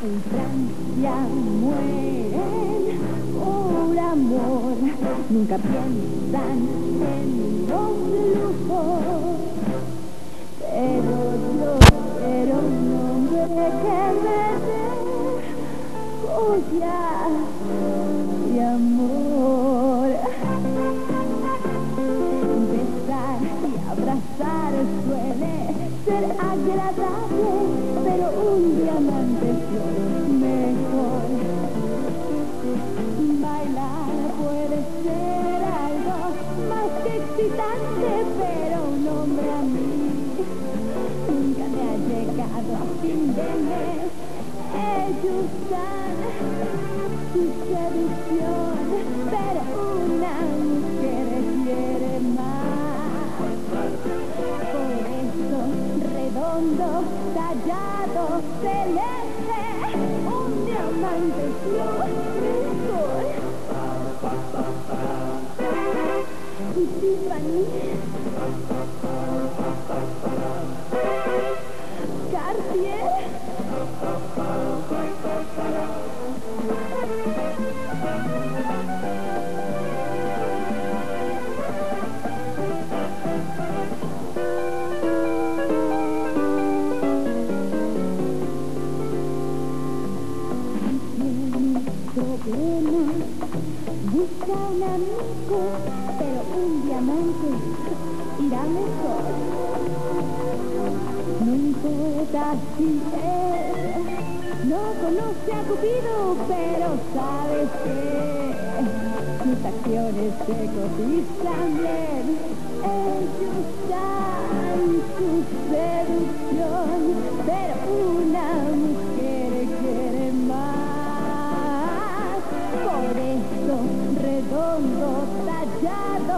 En Francia mueren por amor, nunca piensan en los lujos. Pero yo quiero un hombre que me dé y amor. Besar y abrazar suele ser agradable, pero un hombre a mí nunca me ha llegado a fin de mes. Ellos dan su seducción, pero una mujer quiere más. Por eso, redondo, tallado, celeste, un diamante es Di 你 busca un amigo, pero un diamante irá mejor. No importa si él no conoce a Cupido, pero sabes que sus acciones se cotizan bien.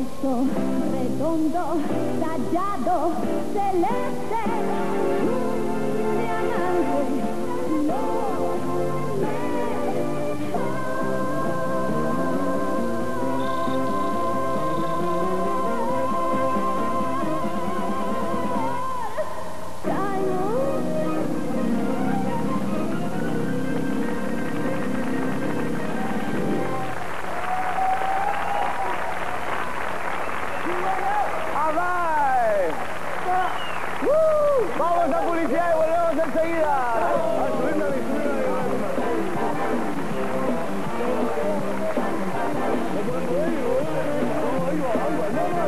Redondo, tallado, celeste,